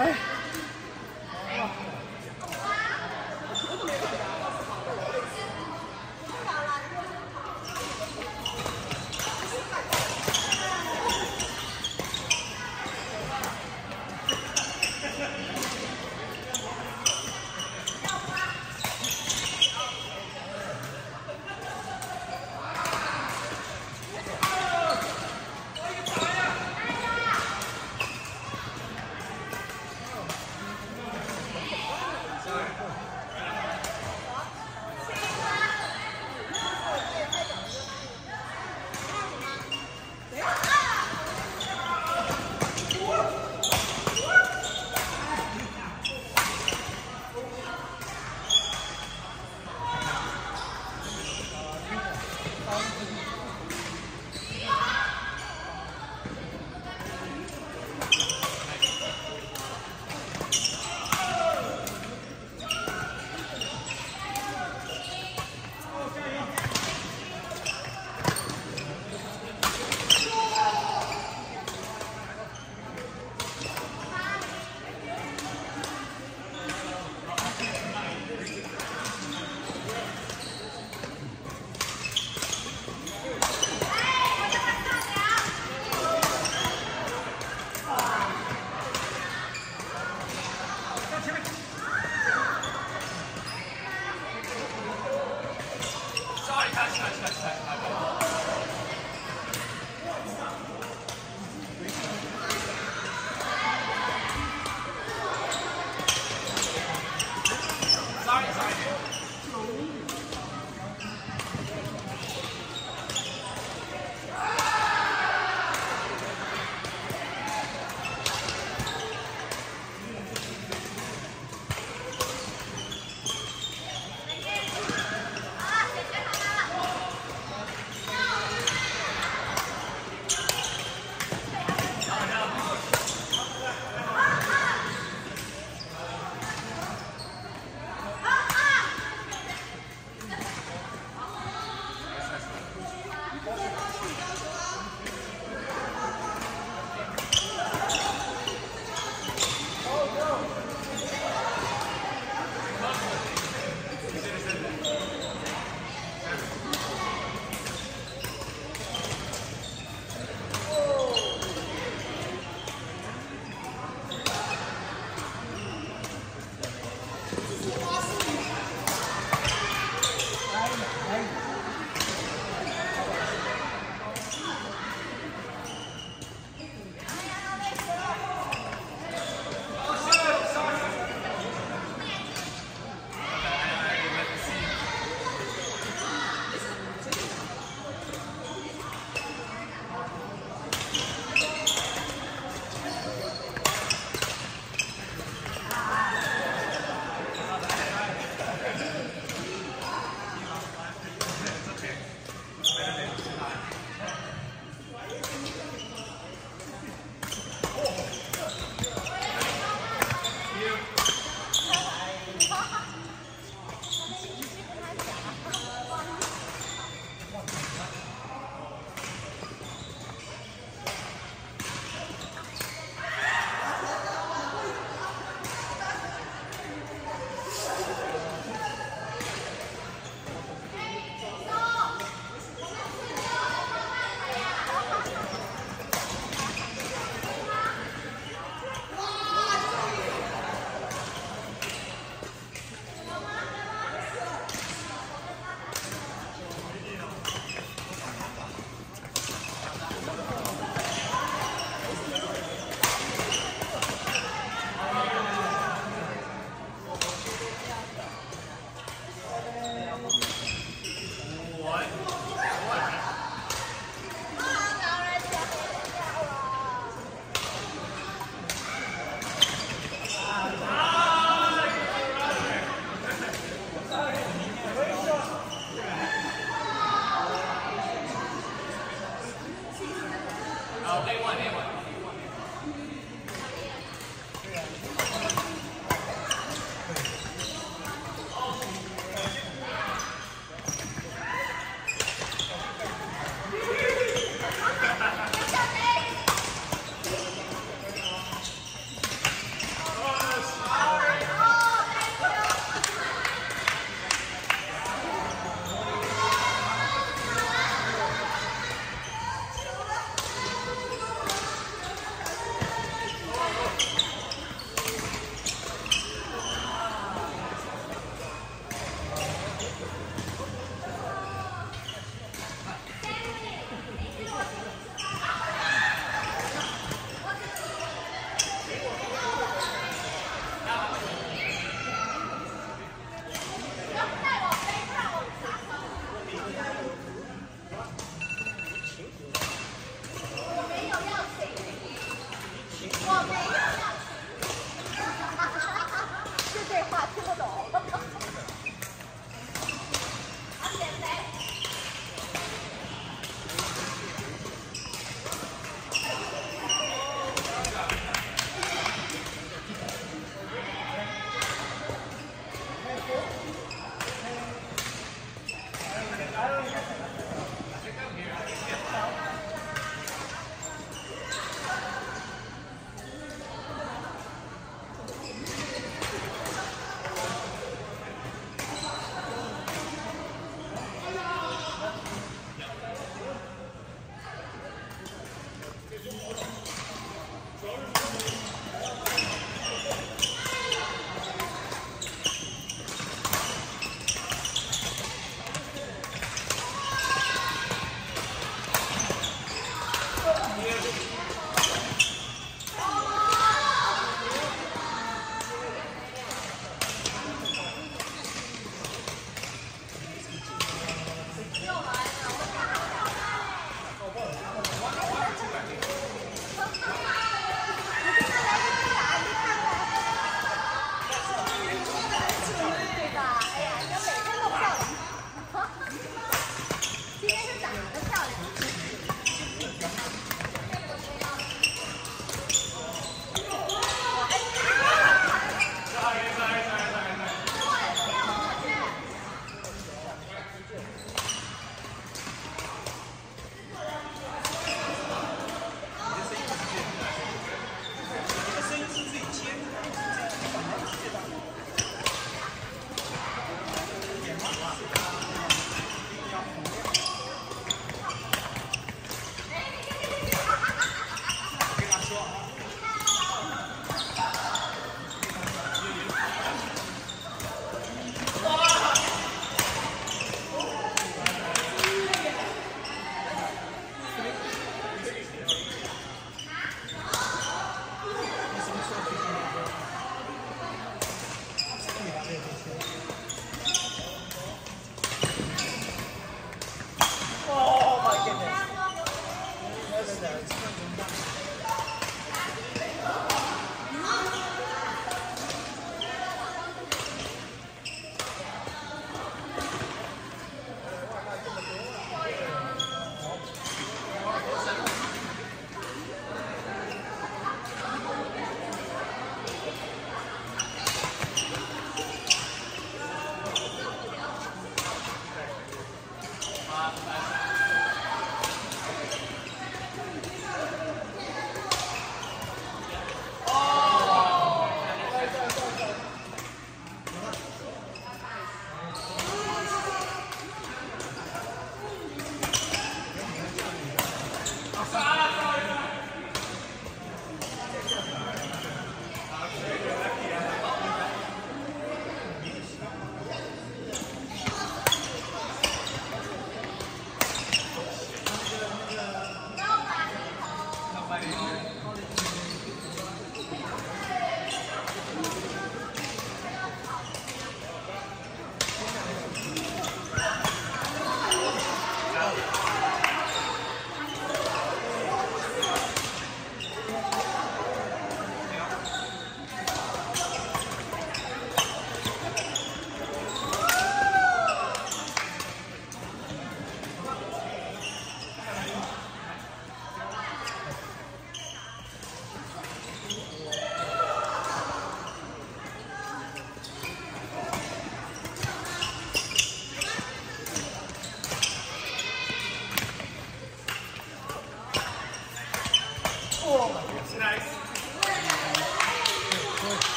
All right.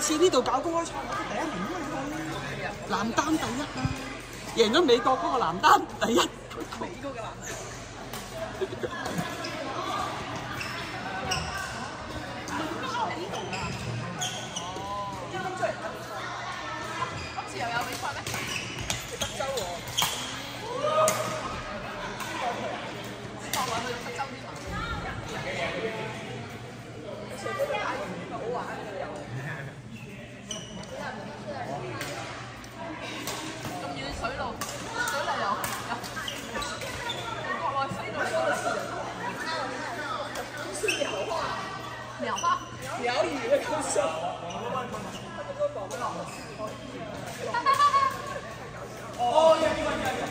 次呢度搞公一赛，我得第一名啊。男单第一啊，赢咗美国 𠮶 个男单第一，美国嘅男单。鸟语的歌声。他们哦你好你好你好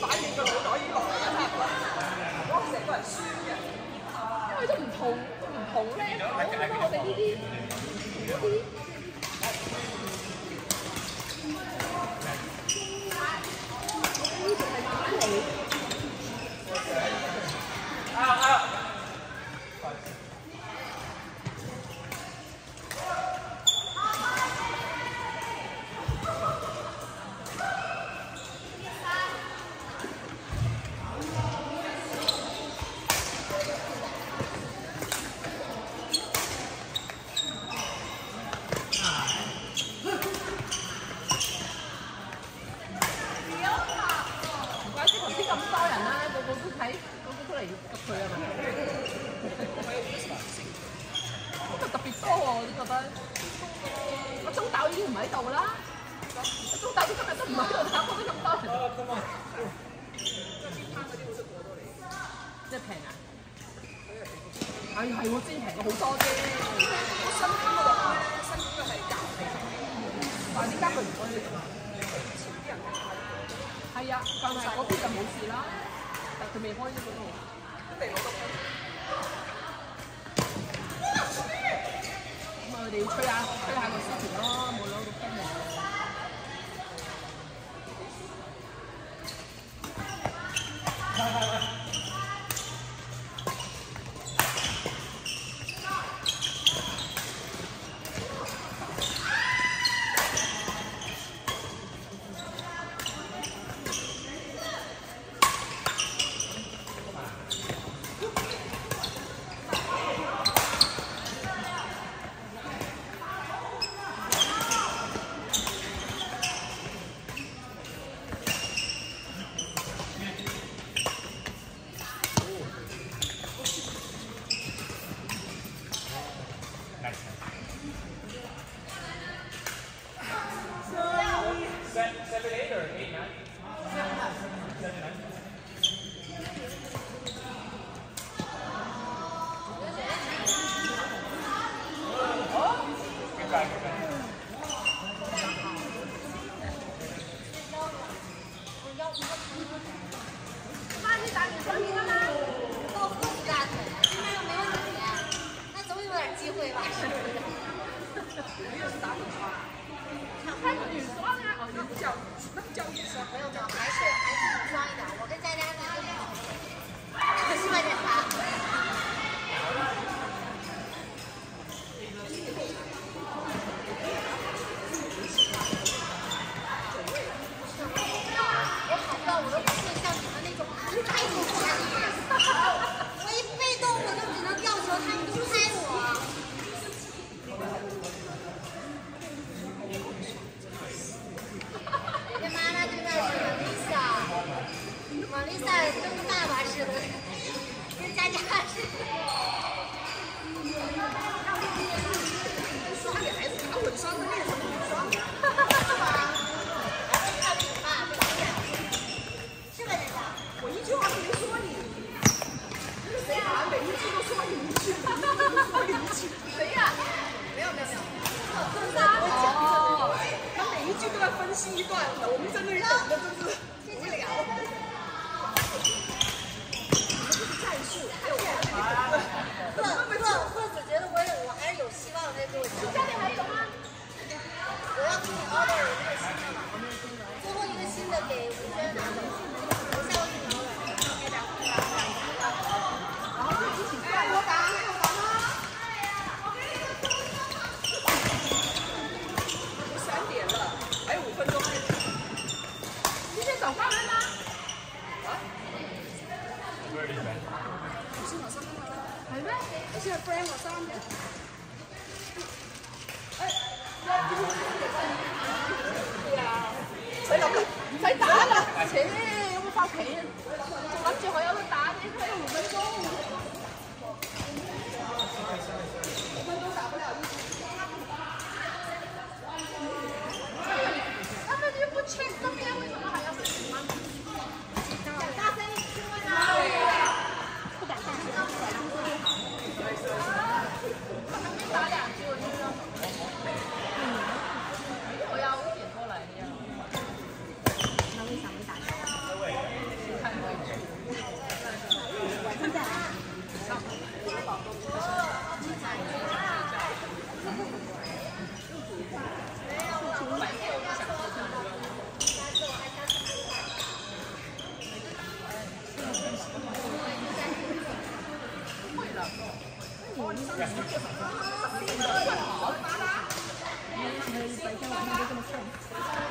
擺完個腦袋已經落嚟一下，我成個人酸嘅，因為都唔痛，唔痛咧，我覺得我哋呢啲呢啲。睇，可都嚟急佢啊嘛，咁就特別多喎，我覺得。阿鐘大已經唔喺度啦，阿鐘大今日都唔喺度打波都咁多。人，即係邊攤嗰啲會多過多嚟，即係平啊！唉，係喎，真係平好多啫。新工嗰度咧，新工嘅係隔離，但係點解佢唔開啲？前啲人減啦。係啊，但係嗰邊就冇事啦。 메모해주고 근데 이거 엄마 우리 초야 초야 하고 있어 지금 뭘로 你们这个战术太有道理了，乐觉得我我还是有希望的。各位，你家里还走吗？我要给你包个新的碗，最后一个新的给文轩。哎，谁是朋友？三姐，哎，谁打？谁打啊？切，有发脾气？我谂住还打。你们这么看？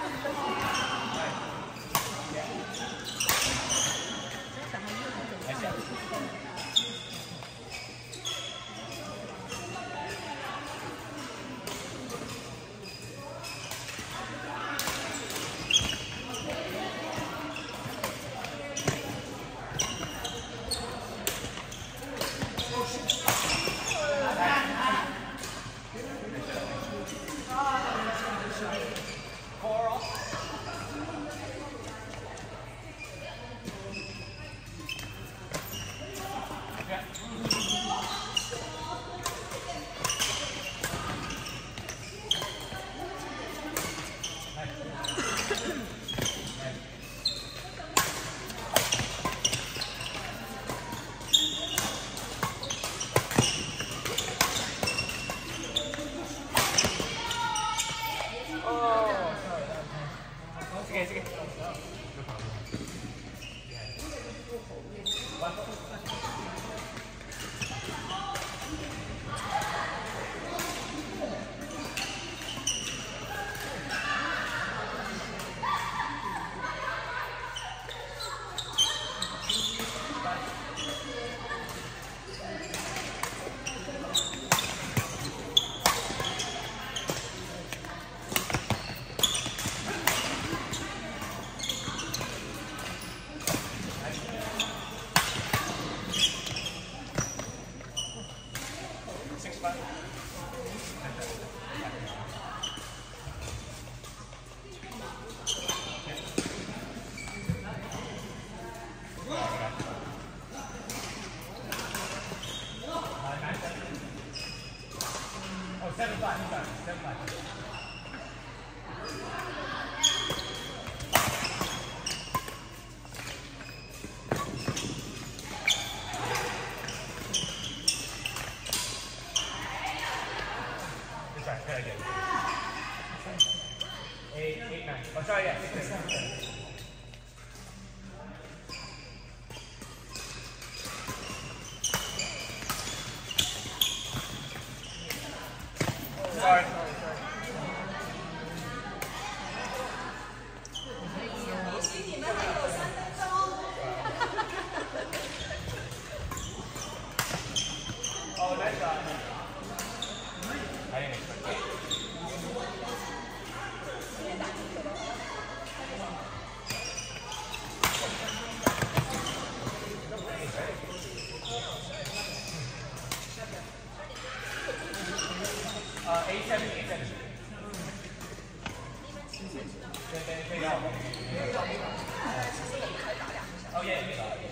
Okay, okay. Eight, eight, nine. Oh, sorry, yeah. Six, nine. A 下面三。嗯。那边，